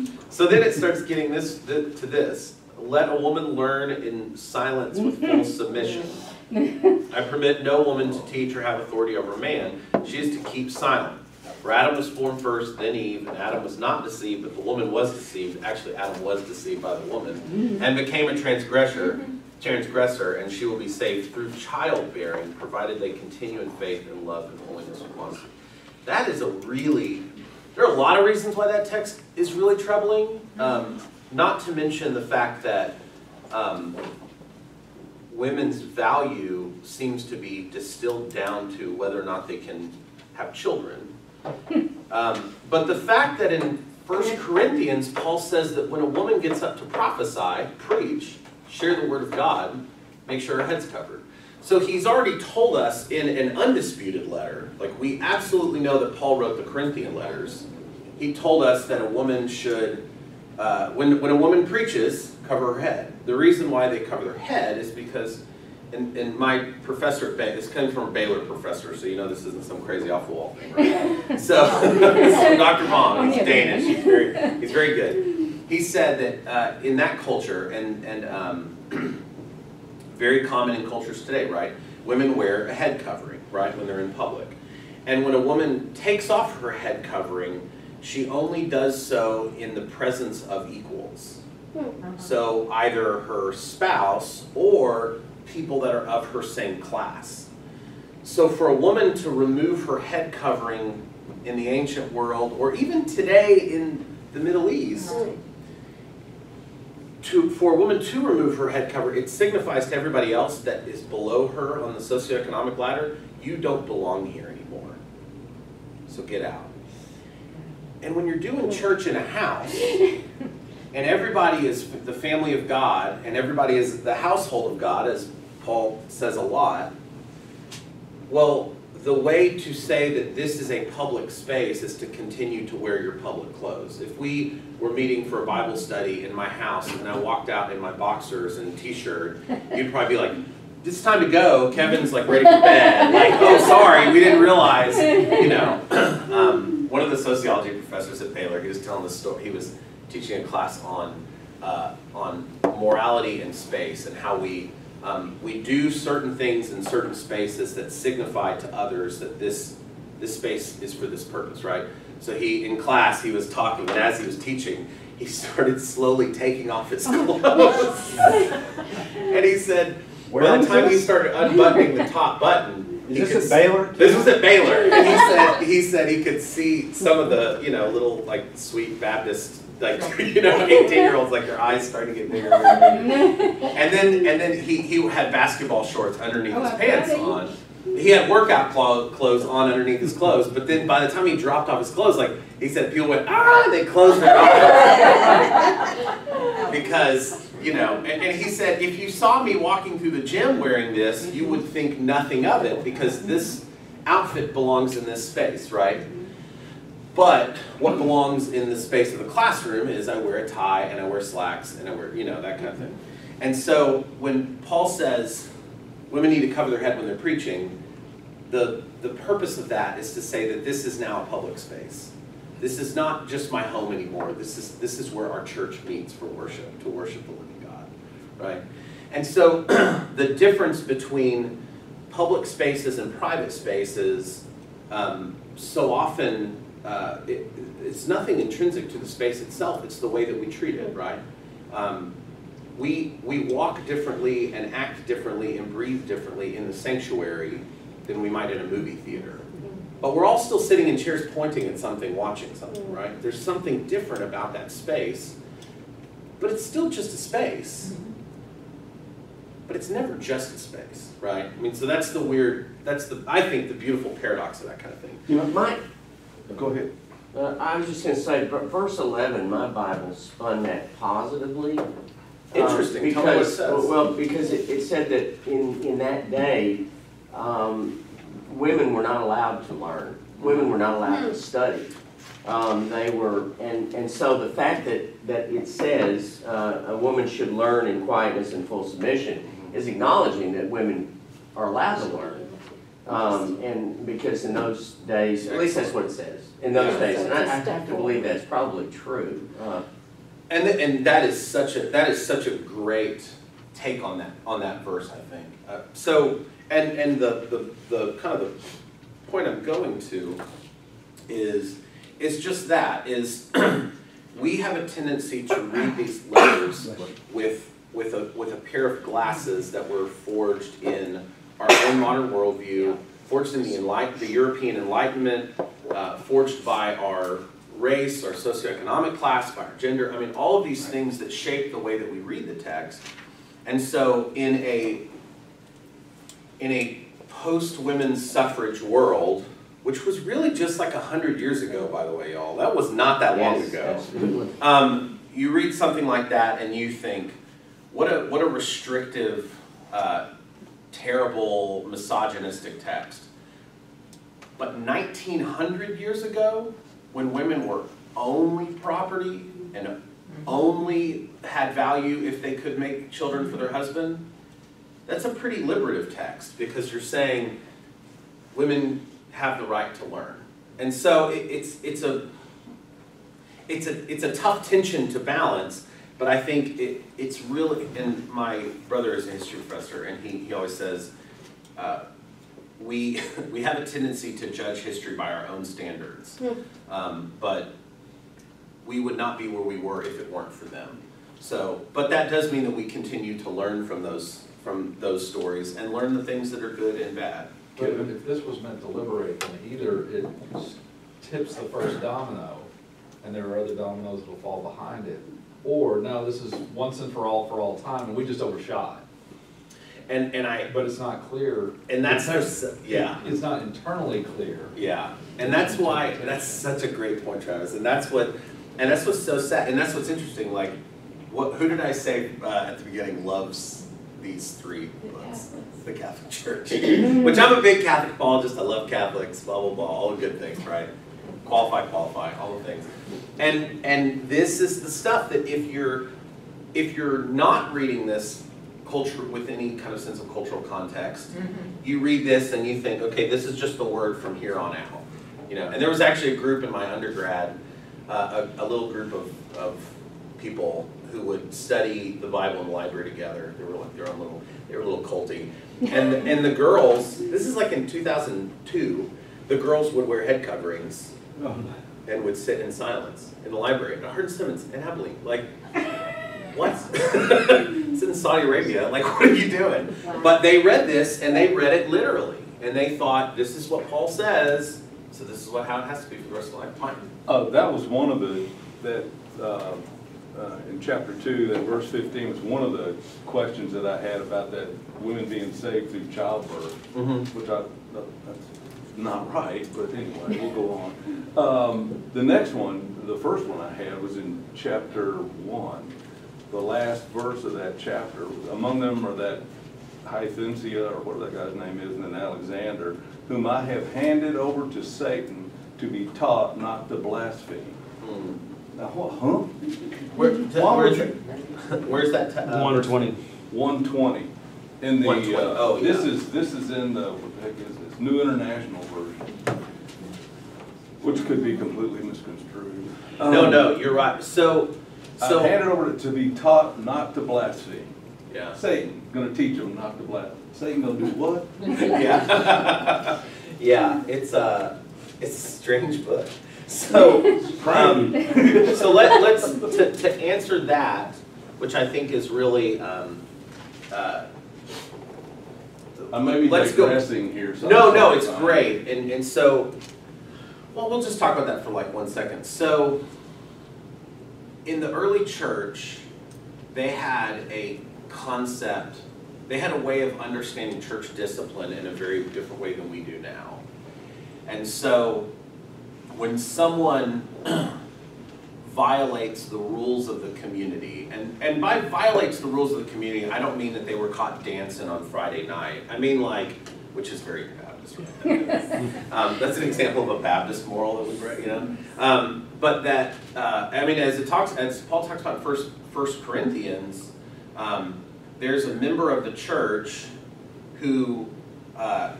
right? So then it starts getting this, to this, let a woman learn in silence with full [laughs] submission. I permit no woman to teach or have authority over a man, she is to keep silent. For Adam was formed first, then Eve, and Adam was not deceived, but the woman was deceived, actually Adam was deceived by the woman, and became a transgressor, transgressor, and she will be saved through childbearing, provided they continue in faith and love and holiness with modesty. That is a really, there are a lot of reasons why that text is really troubling, um, not to mention the fact that, um, women's value seems to be distilled down to whether or not they can have children. Um, but the fact that in 1 Corinthians, Paul says that when a woman gets up to prophesy, preach, share the word of God, make sure her head's covered. So he's already told us in an undisputed letter, like we absolutely know that Paul wrote the Corinthian letters. He told us that a woman should, uh, when, when a woman preaches, cover her head. The reason why they cover their head is because, and, and my professor at Baylor, this comes from a Baylor professor, so you know this isn't some crazy off the wall thing, right? [laughs] So, [laughs] Dr. Vaughn, he's Danish, he's very, he's very good. He said that uh, in that culture, and, and um, [clears throat] very common in cultures today, right? Women wear a head covering, right, when they're in public. And when a woman takes off her head covering, she only does so in the presence of equals. So either her spouse or people that are of her same class. So for a woman to remove her head covering in the ancient world, or even today in the Middle East, to, for a woman to remove her head cover, it signifies to everybody else that is below her on the socioeconomic ladder, you don't belong here anymore. So get out. And when you're doing church in a house, [laughs] and everybody is the family of God, and everybody is the household of God, as Paul says a lot, well, the way to say that this is a public space is to continue to wear your public clothes. If we were meeting for a Bible study in my house and I walked out in my boxers and t-shirt, you'd probably be like, it's time to go. Kevin's like ready for bed. [laughs] Like, oh, sorry, we didn't realize, you know. [clears throat] Um, one of the sociology professors at Baylor, he was telling the story, he was teaching a class on, uh, on morality and space and how we um, we do certain things in certain spaces that signify to others that this, this space is for this purpose, right? So he, in class, he was talking, and as he was teaching, he [laughs] started slowly taking off his [laughs] clothes. and he said, Where by the was time he started unbuttoning the top button, Is this could at Baylor? This was at Baylor, [laughs] and he said he said he could see some of the you know little like sweet Baptist like [laughs] you know eighteen year olds like their eyes starting to get bigger. and bigger. [laughs] And then and then he he had basketball shorts underneath Oh, his pants on. He had workout clo- clothes on underneath his clothes, but then by the time he dropped off his clothes, like he said, people went ah, and they closed their eyes [laughs] because you know. And, and he said, if you saw me walking through the gym wearing this, you would think nothing of it because this outfit belongs in this space, right? But what belongs in the space of the classroom is I wear a tie and I wear slacks and I wear, you know, that kind of thing. And so when Paul says women need to cover their head when they're preaching, the, the purpose of that is to say that this is now a public space. This is not just my home anymore. This is, this is where our church meets for worship, to worship the living God, right? And so [clears throat] the difference between public spaces and private spaces um, so often uh, it, it's nothing intrinsic to the space itself. It's the way that we treat it, right? Um, we we walk differently and act differently and breathe differently in the sanctuary than we might in a movie theater. But we're all still sitting in chairs pointing at something, watching something, right? There's something different about that space, but it's still just a space. But it's never just a space, right? I mean, so that's the weird, that's the, I think, the beautiful paradox of that kind of thing. You know, my, Go ahead. uh, I was just gonna say, ver- verse eleven, my Bible spun that positively. um, Interesting. Tell me what it because- says. Well, because it, it said that in, in that day, um, women were not allowed to learn. Women were not allowed to study. Um, they were, and, and so the fact that, that it says, uh, a woman should learn in quietness and full submission is acknowledging that women are allowed to learn. Um, and because in those days, at least that's what it says, in those Yeah. days, and I, I have to believe that's probably true. Uh, And, th- and that is such a that is such a great take on that on that verse, I think. Uh, so and and the, the the kind of the point I'm going to is is just that is [clears throat] we have a tendency to read these letters with with a with a pair of glasses that were forged in our own modern worldview, forged in the enlight the European Enlightenment, uh, forged by our race, our socioeconomic class, by our gender. I mean, all of these things that shape the way that we read the text. And so, in a in a post women's suffrage world, which was really just like a hundred years ago, by the way, y'all. That was not that long yes, ago. Um, you read something like that and you think, what a what a restrictive, uh, terrible, misogynistic text. But 1900 years ago, when women were only property and mm-hmm. only had value if they could make children for their husband, that's a pretty liberative text because you're saying women have the right to learn. And so it, it's it's a it's a it's a tough tension to balance, but I think it it's really and my brother is a history professor and he, he always says uh, we [laughs] we have a tendency to judge history by our own standards. Um, but we would not be where we were if it weren't for them. So, but that does mean that we continue to learn from those from those stories and learn the things that are good and bad. But if this was meant to liberate, then either it tips the first domino, and there are other dominoes that'll fall behind it, or no, this is once and for all, for all time, and we just overshot. And, and I, But it's not clear. and that's, It's- the- yeah. It's not internally clear. Yeah, and that's why, that's such a great point, Travis, and that's what, and that's what's so sad, and that's what's interesting, like, what, who did I say, uh, at the beginning loves these three books? The Catholic Church, [laughs] which I'm a big Catholic apologist, I love Catholics, blah, blah, blah, all the good things, right? Qualify, qualify, all the things. And, and this is the stuff that if you're, if you're not reading this culture, with any kind of sense of cultural context, you read this and you think, okay, this is just the word from here on out. You know, and there was actually a group in my undergrad, uh, a, a little group of, of people who would study the Bible in the library together. They were like their own little, they were a little culty. And, the- [laughs] and the girls, this is like in 2002, the girls would wear head coverings [laughs] and would sit in silence in the library. And I heard Simmons and Hebley, like, [laughs] what? [laughs] it's in Saudi Arabia. Like, what are you doing? But they read this and they read it literally. And they thought, this is what Paul says, so this is what, how it has to be for the rest of the lifetime. Uh, that was one of the, that, uh, uh, in chapter two, that verse fifteen was one of the questions that I had about that women being saved through childbirth, which I, that's not right, but anyway, we'll go on. Um, the next one, the first one I had was in chapter one. The last verse of that chapter, among them are that Hythensia, or whatever that guy's name is, and then Alexander, whom I have handed over to Satan to be taught not to blaspheme. Now, what, huh? Where, Why where's, would [laughs] where's that? t- uh, verse? One twenty. In the, 120, uh, oh, this is, this is in the, what the heck is this, New International Version. Which could be completely misconstrued. No, Um, no, you're right. So, I so, handed over to be taught not to blaspheme. yeah. Satan, gonna teach them not to blaspheme. Satan gonna do what? [laughs] Yeah. Yeah, it's a, it's a strange book. [laughs] So, um, [laughs] so let, let's, to, to answer that, which I think is really, um, uh, I may be Let's go- here, so. No, no, it's great, and, and so, well, we'll just talk about that for like one second. So, in the early church, they had a concept, they had a way of understanding church discipline in a very different way than we do now. And so, when someone violates the rules of the community, and, and by violates the rules of the community, I don't mean that they were caught dancing on Friday night. I mean like, which is very Baptist, right? [laughs] um, that's an example of a Baptist moral that we break, you know. Um, but that, uh, I mean, as it talks, as Paul talks about First First Corinthians, um, there's a member of the church who. Uh,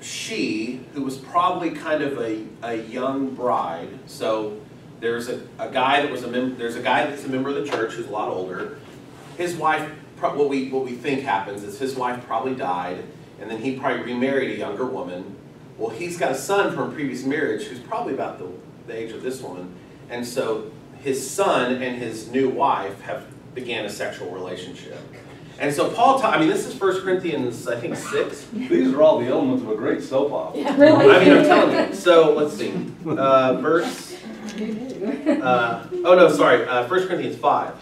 she, who was probably kind of a, a young bride, so there's a, a guy that was a mem- there's a guy that's a member of the church who's a lot older. His wife, pro- what we what we think happens is his wife probably died, and then he probably remarried a younger woman. Well, he's got a son from a previous marriage who's probably about the, the age of this woman, and so his son and his new wife have began a sexual relationship. And so Paul, ta- I mean, this is 1 Corinthians, I think, 6. These are all the elements of a great soap opera. Really? I mean, I'm telling you. So let's see. Uh, verse. Uh, oh no, sorry. Uh, 1 Corinthians 5.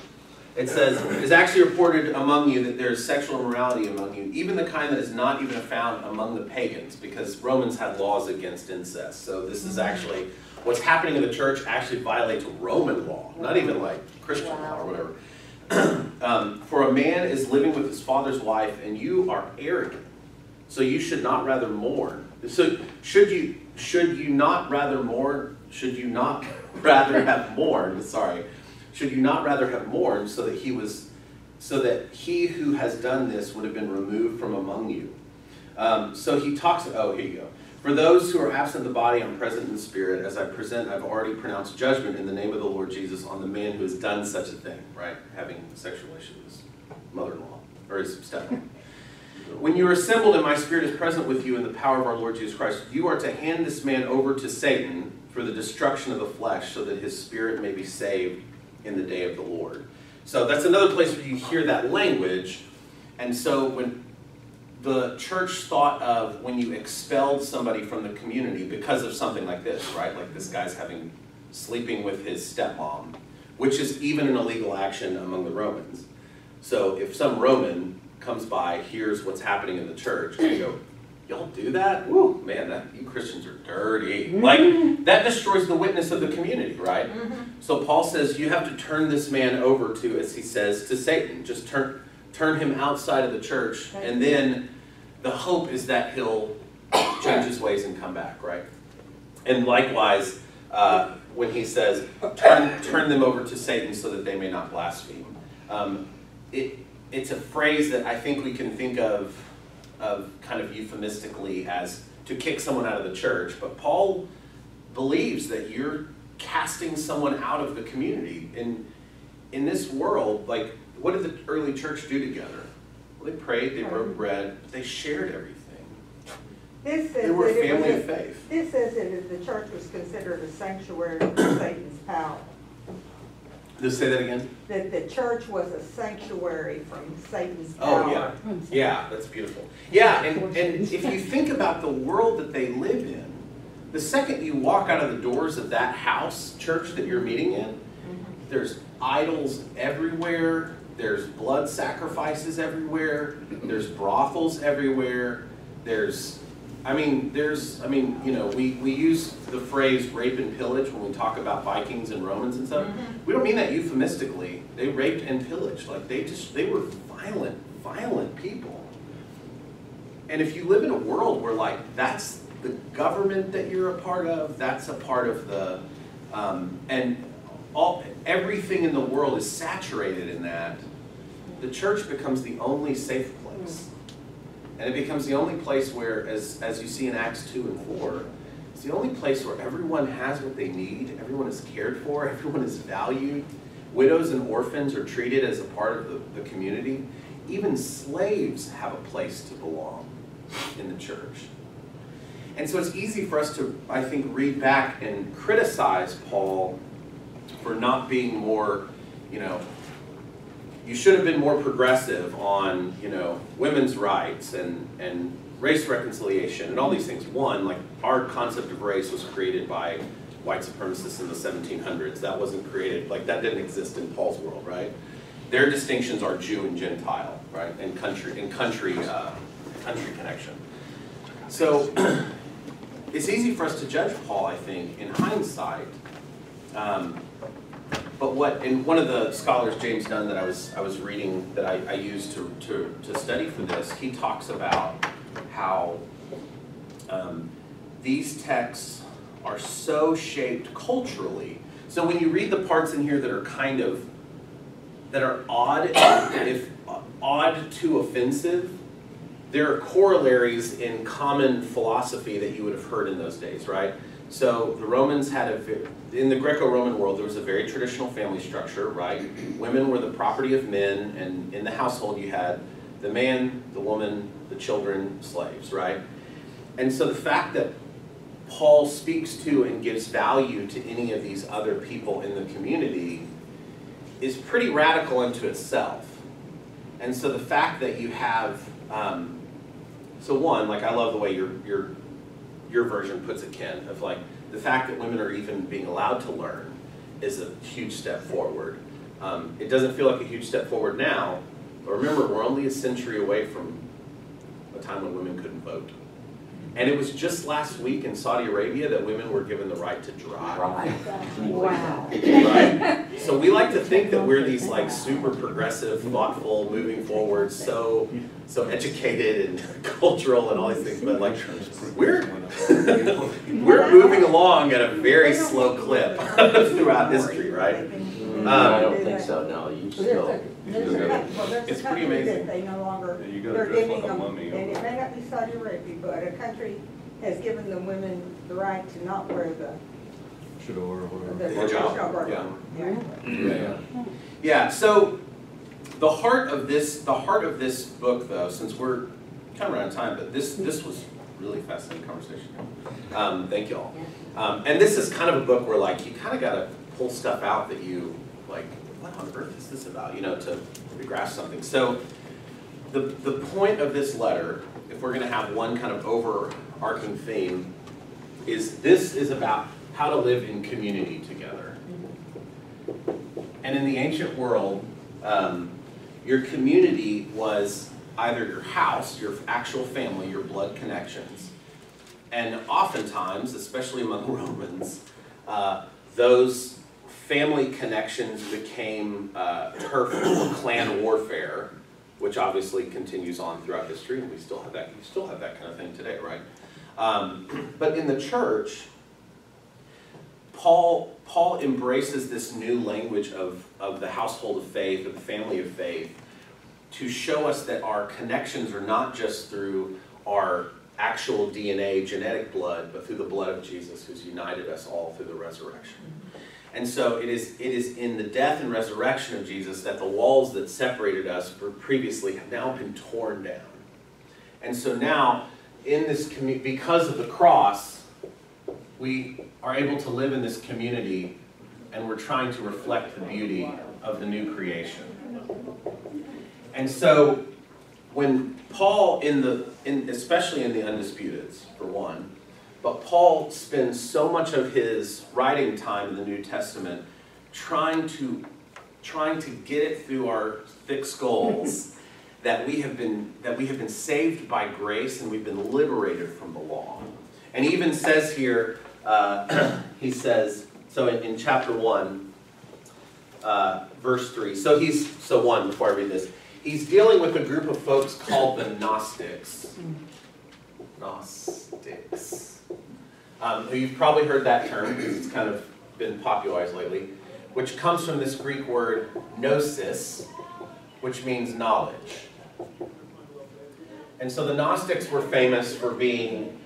It says, "It is actually reported among you that there is sexual immorality among you, even the kind that is not even found among the pagans, because Romans had laws against incest. So this is actually what's happening in the church actually violates Roman law, not even like Christian law or whatever. [clears throat] um, For a man is living with his father's wife, and you are arrogant. So you should not rather mourn. So should you should you not rather mourn? Should you not [laughs] rather have mourned? Sorry, should you not rather have mourned so that he was so that he who has done this would have been removed from among you? Um, so he talks. Oh, here you go. For those who are absent the body, I'm present in the spirit. As I present, I've already pronounced judgment in the name of the Lord Jesus on the man who has done such a thing. Right, having sexual relations with his mother-in-law or his stepmom. When you are assembled and my spirit is present with you in the power of our Lord Jesus Christ, you are to hand this man over to Satan for the destruction of the flesh, so that his spirit may be saved in the day of the Lord. So that's another place where you hear that language. And so when the church thought of when you expelled somebody from the community because of something like this, right? Like this guy's having, sleeping with his stepmom, which is even an illegal action among the Romans. So if some Roman comes by, hears what's happening in the church, and go, y'all do that? Woo, man, that, you Christians are dirty. Like, that destroys the witness of the community, right? So Paul says you have to turn this man over to, as he says, to Satan. Just turn, turn him outside of the church, and then the hope is that he'll change his ways and come back, right? And likewise, uh, when he says, turn, turn them over to Satan so that they may not blaspheme. Um, it, it's a phrase that I think we can think of, of kind of euphemistically as to kick someone out of the church, but Paul believes that you're casting someone out of the community. In, in this world, like, what did the early church do together? Well, they prayed, they broke bread, but they shared everything. This They were a family was of faith. This says that the church was considered a sanctuary for Satan's power. Just say that again? That the church was a sanctuary from Satan's power. Oh, yeah, yeah, that's beautiful. Yeah, and, and if you think about the world that they live in, the second you walk out of the doors of that house, church that you're meeting in, mm-hmm. there's idols everywhere, there's blood sacrifices everywhere, there's brothels everywhere, there's, I mean, there's, I mean, you know, we, we use the phrase rape and pillage when we talk about Vikings and Romans and stuff. We don't mean that euphemistically. They raped and pillaged, like they just, they were violent, violent people. And if you live in a world where like that's the government that you're a part of, that's a part of the, um, and all, everything in the world is saturated in that, the church becomes the only safe place. And it becomes the only place where, as, as you see in Acts 2 and 4, it's the only place where everyone has what they need, everyone is cared for, [laughs] everyone is valued. Widows and orphans are treated as a part of the, the community. Even slaves have a place to belong in the church. And so it's easy for us to, I think, read back and criticize Paul for not being more, you know, you should have been more progressive on, you know, women's rights and, and race reconciliation and all these things. One, like our concept of race was created by white supremacists in the 1700s. That wasn't created, like that didn't exist in Paul's world, right? Their distinctions are Jew and Gentile, right, and country, and country, uh, country connection. So [clears throat] it's easy for us to judge Paul, I think, in hindsight. Um, but what, and one of the scholars, James Dunn, that I was, I was reading, that I, I used to, to, to study for this, he talks about how um, these texts are so shaped culturally. So when you read the parts in here that are kind of, that are odd, [coughs] if odd to offensive, there are corollaries in common philosophy that you would have heard in those days, right? So the Romans had a, in the Greco-Roman world, there was a very traditional family structure, right? Women were the property of men, and in the household you had the man, the woman, the children, slaves, right? And so the fact that Paul speaks to and gives value to any of these other people in the community is pretty radical unto itself. And so the fact that you have, um, so one, like I love the way your, your, your version puts it, Ken, of like, the fact that women are even being allowed to learn is a huge step forward. Um, it doesn't feel like a huge step forward now, but remember, we're only a century away from a time when women couldn't vote. And it was just last week in Saudi Arabia that women were given the right to drive. Wow. Right? So we like to think that we're these like super progressive, thoughtful, moving forward, so so educated and [laughs] cultural and all these things, but like we're we're moving along at a very slow clip [laughs] throughout history, right? Mm, I don't think so, no, you still. There's a, well, there's It's pretty country amazing. they no longer, you gotta they're dress giving like a them, mummy and it may not be Saudi Arabia, but a country has given the women the right to not wear the, chador or the whatever. Hijab, traditional garb. yeah. Yeah. Yeah. Yeah, so the heart of this, the heart of this book though, since we're kind of out of time, but this, this was really fascinating conversation. Um, thank y'all. Um, and this is kind of a book where like, you kind of gotta pull stuff out that you, like, what on earth is this about, you know, to, to grasp something. So the, the point of this letter, if we're gonna have one kind of overarching theme, is this is about how to live in community together. And in the ancient world, um, your community was either your house, your actual family, your blood connections, and oftentimes, especially among [laughs] Romans, uh, those family connections became uh, turf or clan warfare, which obviously continues on throughout history, and we still have that. You still have that kind of thing today, right? Um, [clears throat] but in the church, Paul Paul embraces this new language of, of the household of faith, of the family of faith, to show us that our connections are not just through our actual DNA, genetic blood, but through the blood of Jesus, who's united us all through the resurrection. And so it is, it is in the death and resurrection of Jesus that the walls that separated us previously have now been torn down. And so now, in this because of the cross, we are able to live in this community and we're trying to reflect the beauty of the new creation. And so when Paul in the in, especially in the undisputeds for one, but Paul spends so much of his writing time in the New Testament trying to trying to get it through our thick skulls [laughs] that we have been that we have been saved by grace and we've been liberated from the law. And he even says here, uh, [clears throat] he says, so in, in chapter 1, uh, verse 3, so he's, so 1, before I read this, he's dealing with a group of folks called the Gnostics. Gnostics. Um, you've probably heard that term because it's kind of been popularized lately, which comes from this Greek word gnosis, which means knowledge. And so the Gnostics were famous for being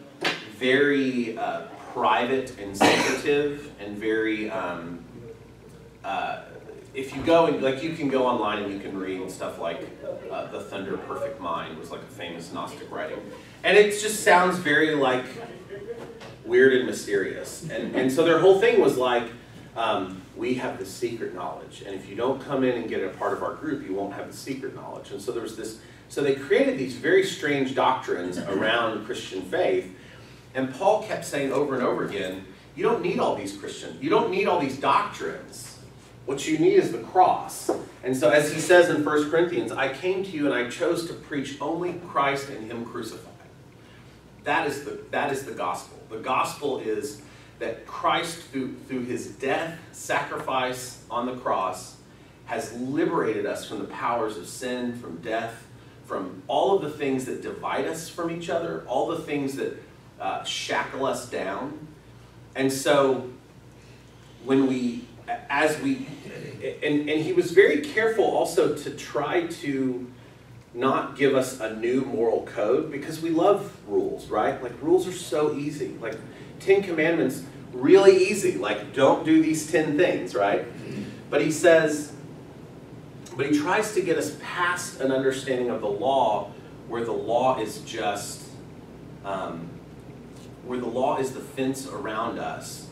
very uh, private and secretive and very, um, uh, if you go and, like, you can go online and you can read stuff like uh, The Thunder Perfect Mind was like a famous Gnostic writing. And it just sounds very like weird and mysterious. And, and so their whole thing was like, um, we have the secret knowledge. And if you don't come in and get a part of our group, you won't have the secret knowledge. And so there was this, so they created these very strange doctrines around Christian faith. And Paul kept saying over and over again, you don't need all these Christians. You don't need all these doctrines. What you need is the cross. And so as he says in 1 Corinthians, I came to you and I chose to preach only Christ and him crucified. That is the, that is the gospel. The gospel is that Christ, through, through his death, sacrifice on the cross, has liberated us from the powers of sin, from death, from all of the things that divide us from each other, all the things that uh, shackle us down. And so, when we, as we, and, and he was very careful also to try to not give us a new moral code because we love rules, right? Like, rules are so easy. Like, Ten Commandments, really easy. Like, don't do these ten things, right? But he says, but he tries to get us past an understanding of the law where the law is just, um, where the law is the fence around us.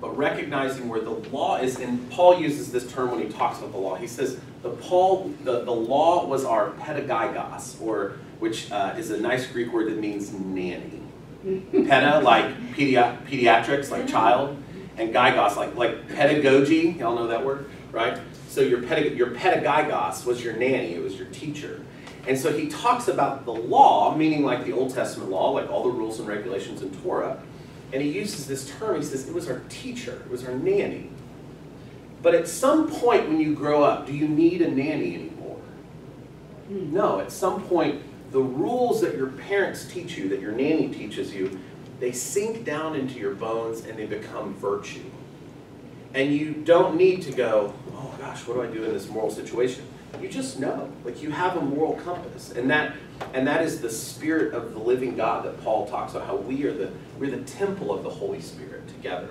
But recognizing where the law is, and Paul uses this term when he talks about the law. He says the Paul, the, the law was our pedagogos, or which uh, is a nice Greek word that means nanny. [laughs] Peda, like pedi- pediatrics, like child, and gygos, like like pedagogy. Y'all know that word, right? So your pedag- your pedagogos was your nanny. It was your teacher. And so he talks about the law, meaning like the Old Testament law, like all the rules and regulations in Torah. And he uses this term, he says it was our teacher, it was our nanny. But at some point when you grow up, do you need a nanny anymore? No, at some point, the rules that your parents teach you, that your nanny teaches you, they sink down into your bones and they become virtue. And you don't need to go, oh gosh, what do I do in this moral situation? You just know. Like you have a moral compass. And that and that is the spirit of the living God that Paul talks about, how we are the we're the temple of the Holy Spirit together.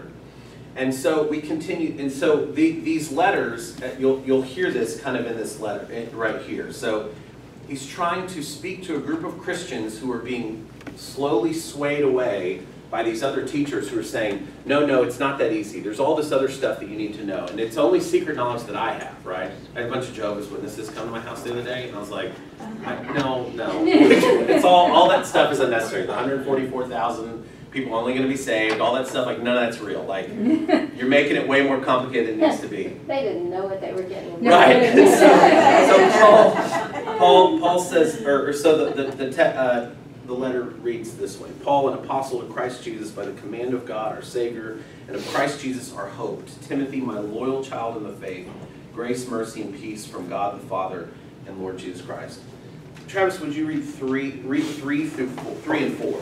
And so we continue, and so the, these letters, uh, you'll, you'll hear this kind of in this letter, eh, right here. So he's trying to speak to a group of Christians who are being slowly swayed away by these other teachers who are saying, no, no, it's not that easy. There's all this other stuff that you need to know. And it's only secret knowledge that I have, right? I had a bunch of Jehovah's Witnesses come to my house the other day, and I was like, I, no, no. [laughs] It's all, all that stuff is unnecessary. The 144,000 people only gonna be saved, all that stuff, like, none of that's real. Like, [laughs] you're making it way more complicated than it needs to be. They didn't know what they were getting. Right. [laughs] [laughs] So, so Paul, Paul, Paul says, or, or so the, the, the, te- uh, the letter reads this way. Paul, an apostle of Christ Jesus, by the command of God, our Savior, and of Christ Jesus, our hope. To Timothy, my loyal child in the faith, grace, mercy, and peace from God the Father and Lord Jesus Christ. Travis, would you read three, read three through four, three and four?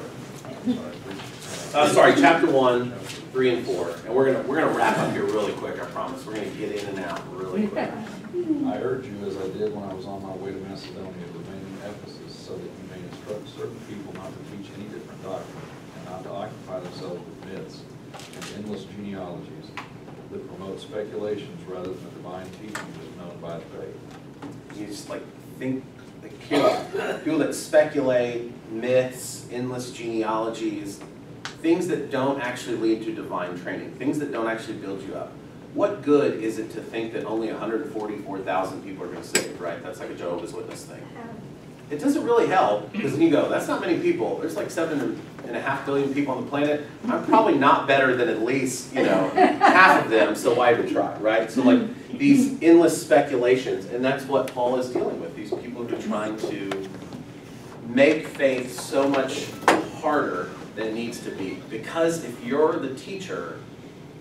Uh, sorry, chapter one, three and four. And we're gonna, we're gonna wrap up here really quick, I promise. We're gonna get in and out really quick. I urge you, as I did when I was on my way to Macedonia, to remain in Ephesus, so that you may instruct certain people not to teach any different doctrine, and not to occupy themselves with myths and endless genealogies that promote speculations rather than the divine teaching that is known by faith. You just like think, like people, people that speculate, myths, endless genealogies, things that don't actually lead to divine training, things that don't actually build you up. What good is it to think that only 144,000 people are going to save, right? That's like a Jehovah's Witness thing. It doesn't really help, because then you go, that's not many people. There's like seven and a half billion people on the planet. I'm probably not better than at least, you know, [laughs] half of them, so why even try, right? So like these endless speculations, and that's what Paul is dealing with. These people who are trying to make faith so much harder than it needs to be. Because if you're the teacher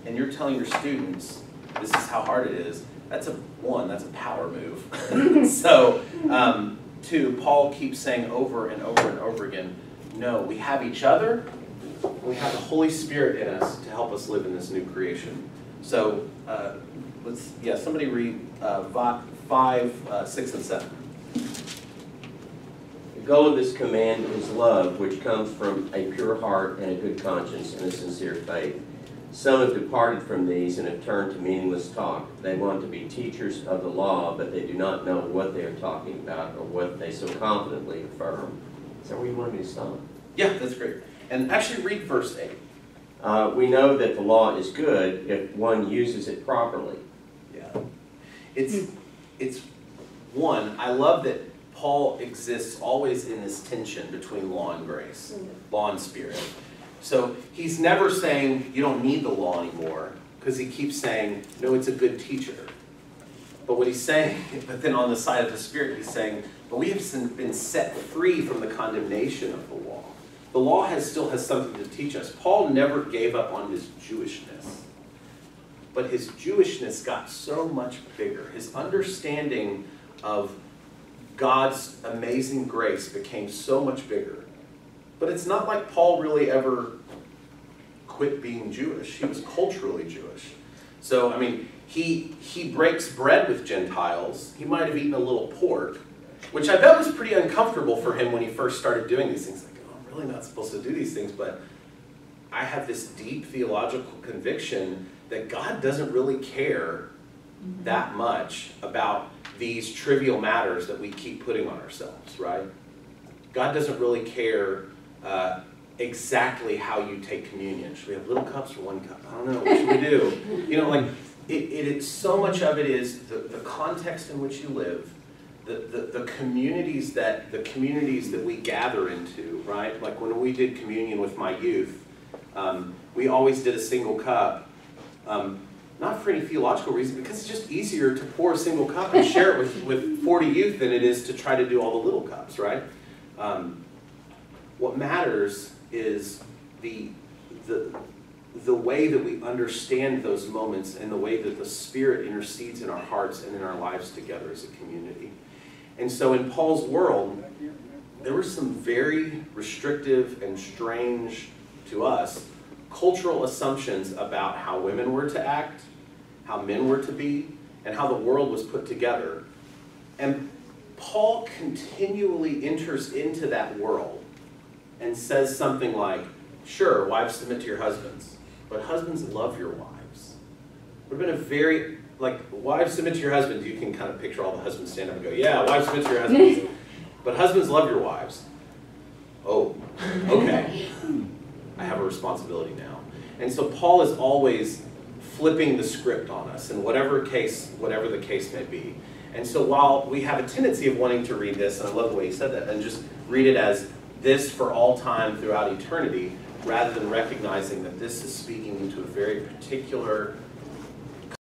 and you're telling your students, this is how hard it is, that's a, one, that's a power move. [laughs] [laughs] so, um, two, Paul keeps saying over and over and over again, no, we have each other, we have the Holy Spirit in us to help us live in this new creation. So, uh, let's, yeah, somebody read uh, 5, uh, 6, and 7 goal of this command is love, which comes from a pure heart and a good conscience and a sincere faith. Some have departed from these and have turned to meaningless talk. They want to be teachers of the law, but they do not know what they are talking about or what they so confidently affirm. Is that where you want me to stop? Yeah, that's great. And actually read verse eight. Uh, we know that the law is good if one uses it properly. Yeah. It's, it's, one, I love that Paul exists always in this tension between law and grace, mm-hmm. law and spirit. So he's never saying you don't need the law anymore, because he keeps saying, no, it's a good teacher. But what he's saying, [laughs] but then on the side of the spirit, he's saying, but we have been set free from the condemnation of the law. The law has still has something to teach us. Paul never gave up on his Jewishness but his Jewishness got so much bigger. His understanding of God's amazing grace became so much bigger. But it's not like Paul really ever quit being Jewish. He was culturally Jewish. So, I mean, he, he breaks bread with Gentiles. He might have eaten a little pork, which I bet was pretty uncomfortable for him when he first started doing these things. Like, oh, I'm really not supposed to do these things, but I have this deep theological conviction that God doesn't really care that much about these trivial matters that we keep putting on ourselves, right? God doesn't really care uh, exactly how you take communion. Should we have little cups or one cup? I don't know. What should we do? You know, like, it, it, it so much of it is the, the context in which you live, the, the, the communities that the communities that we gather into, right? Like when we did communion with my youth, um, we always did a single cup. Um, not for any theological reason, because it's just easier to pour a single cup and share it with, with 40 youth than it is to try to do all the little cups, right? Um, what matters is the, the, the way that we understand those moments and the way that the Spirit intercedes in our hearts and in our lives together as a community. And so in Paul's world, there were some very restrictive and strange to us cultural assumptions about how women were to act, how men were to be, and how the world was put together. And Paul continually enters into that world and says something like, sure, wives submit to your husbands, but husbands love your wives. Would have been a very, like, wives submit to your husbands, you can kind of picture all the husbands stand up and go, yeah, wives submit to your husbands. [laughs] but husbands love your wives. Oh, okay. [laughs] I have a responsibility now. And so Paul is always flipping the script on us in whatever case, whatever the case may be. And so while we have a tendency of wanting to read this, and I love the way you said that, and just read it as this for all time throughout eternity, rather than recognizing that this is speaking to a very particular